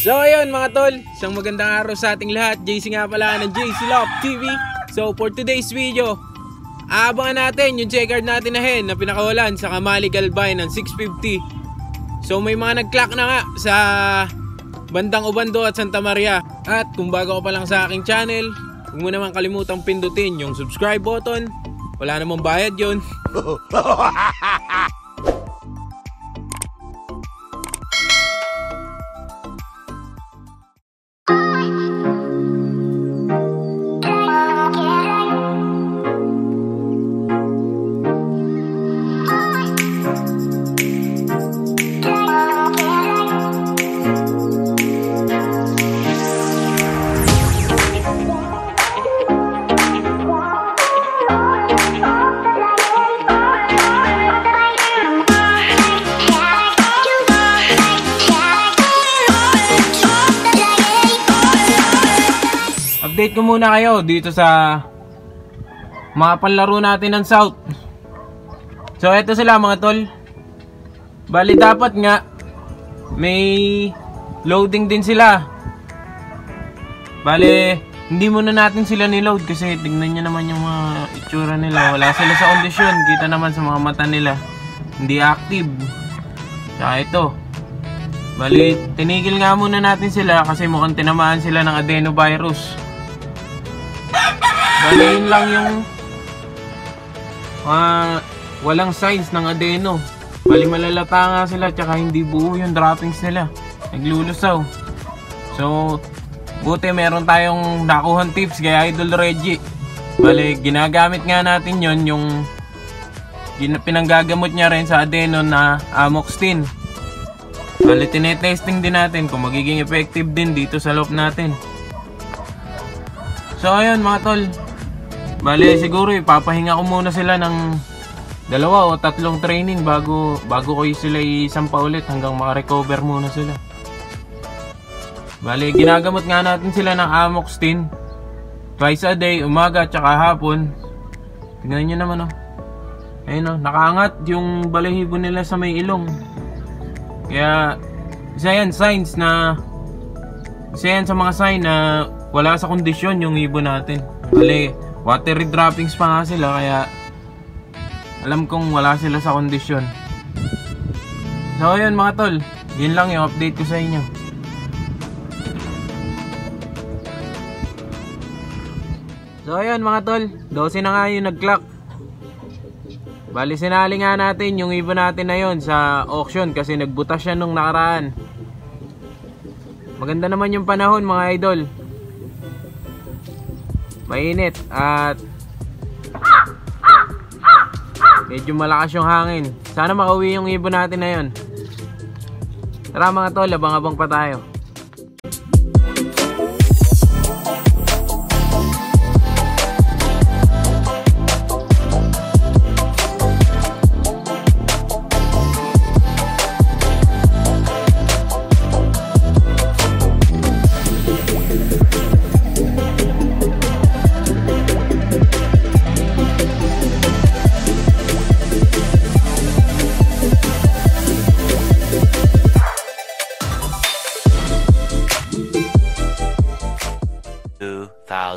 So ayun mga tol, isang magandang araw sa ating lahat. JC nga pala ng JC Love TV. So for today's video, aabangan natin yung checkered natin na hen na pinakawalan sa Kamali Galbay ng 650. So may mga nag-clock na nga sa bandang Ubando at Santa Maria. At kung bago ka pa lang sa aking channel, huwag mo naman kalimutang pindutin yung subscribe button. Wala namang bayad yon. Update ko muna kayo dito sa mga panlaro natin ng South. So eto sila mga tol. Bali dapat nga may loading din sila. Bali hindi muna natin sila niload kasi tignan nyo naman yung mga itsura nila. Wala sila sa kondisyon. Kita naman sa mga mata nila. Hindi active. Saka ito. Bali, tinigil nga muna natin sila kasi mukhang tinamaan sila ng adenovirus. Bali, lang yung ah, walang signs ng adeno. Bali, malalata nga sila tsaka hindi buo yung droppings nila. Naglulusaw. So, buti meron tayong nakuhan tips kay Idol Reggie. Bali, ginagamit nga natin yon yung pinanggagamot niya rin sa adeno na amoxicillin. Bali, tinetesting din natin kung magiging effective din dito sa loob natin. So, ayun mga tol. Bali, siguro ipapahinga ko muna sila ng dalawa o tatlong training bago bago ko sila isampa ulit hanggang makarecover muna sila. Bali, ginagamot nga natin sila ng amoxicillin twice a day, umaga at saka hapon. Tingnan nyo naman oh. Ayun oh, nakaangat yung balahibo nila sa may ilong. Kaya, isa yan, signs na isa yan sa mga sign na wala sa kondisyon yung ibon natin. Bali, watery droppings pa nga sila kaya alam kong wala sila sa kondisyon. So yun mga tol, yun lang yung update ko sa inyo. So ayun mga tol, 12 na nga yung nag-clock. Bali sinali nga natin yung ibon natin na yon sa auction kasi nagbutas siya nung nakaraan. Maganda naman yung panahon mga idol. Mainit at medyo malakas yung hangin. Sana makauwi yung ibon natin na yon. Tara mga tol, abang-abang pa tayo.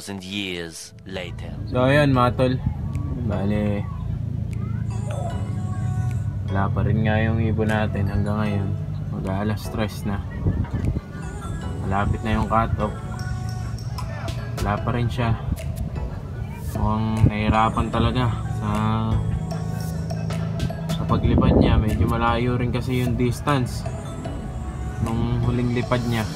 2,000 years later. So ayun mga tol, bale, wala pa rin nga yung ibon natin hanggang ngayon. Mag stress na. Malapit na yung cut-off. Wala pa rin siya. Mukhang nahirapan talaga sa sa paglipad niya. Medyo malayo rin kasi yung distance nung huling lipad niya.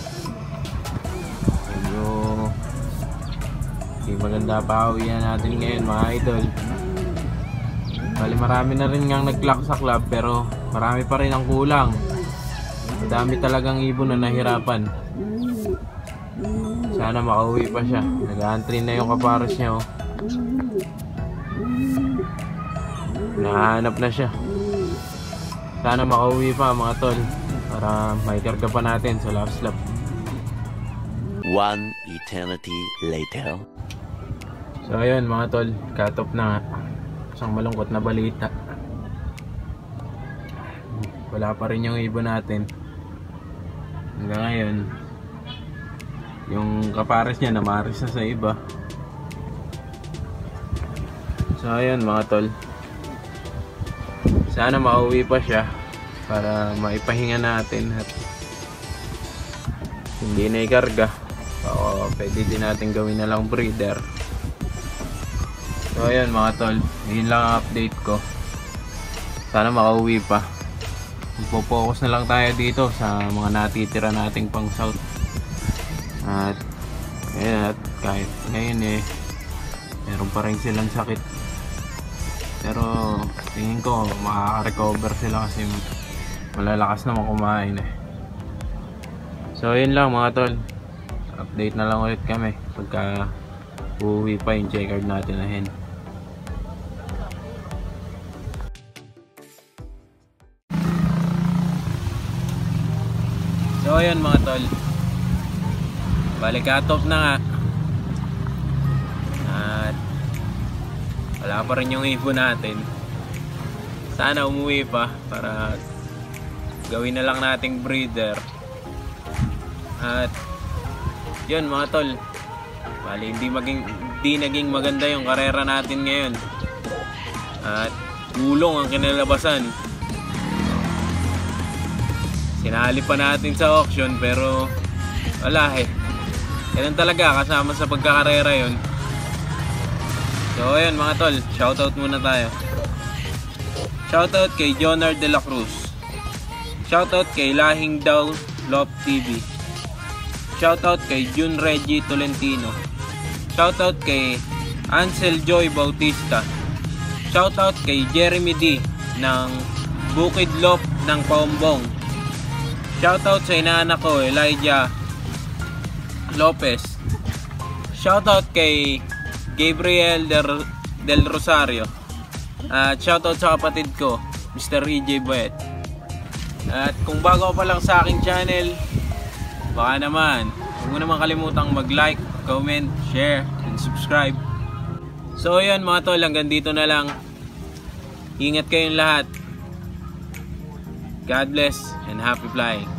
Maganda pa uwian natin ngayon mga idol. Bali marami na rin ngang nag-clock sa club pero marami pa rin ang kulang. Madami talagang ibon na nahirapan. Sana makauwi pa siya. Nag-antry na yung kaparos niya oh. Nahanap na siya. Sana makauwi pa mga tol para maikarga pa natin sa last lap. One eternity later. So ayun mga tol, cut off na. Isang malungkot na balita. Wala pa rin yung ibon natin. Hanggang ngayon, Yung kapares niya namaris na sa iba. So ayun mga tol. Sana mauwi pa siya para maipahinga natin at hindi na ikarga. O pwede din natin gawin na lang breeder. So ayun mga tol, yun lang ang update ko. Sana makauwi pa. Magpo-focus na lang tayo dito sa mga natitira nating pang south. At ayun, at kahit ngayon eh meron pa rin silang sakit. Pero tingin ko makaka-recover sila kasi malalakas naman kumain eh. So yun lang mga tol. Update na lang ulit kami pagka uuwi pa yung checkered natin na hen. So mga tol. Balik cut-off na nga. At wala pa rin yung info natin. Sana umuwi pa para gawin na lang nating breeder. At yun mga tol. Bali hindi maging hindi naging maganda yung karera natin ngayon. At gulong ang kinalabasan. Sinali pa natin sa auction pero wala eh. Ganun talaga kasama sa pagkakarera yon. So ayun mga tol, shoutout muna tayo. Shoutout kay Jonar De La Cruz. Shoutout kay Lahing Daw Lop TV. Shoutout kay Jun Reggie Tolentino. Shoutout kay Ansel Joy Bautista. Shoutout kay Jeremy D ng Bukid Lop ng Paumbong. Shoutout sa inaanak ko, Elijah Lopez. Shoutout kay Gabriel Del, Rosario. At shoutout sa kapatid ko, Mr. EJ Buet. At kung bago pa lang sa aking channel, baka naman, huwag mo naman kalimutang mag-like, comment, share, and subscribe. So yun mga tol, hanggang dito na lang. Ingat kayong lahat. God bless and happy flying.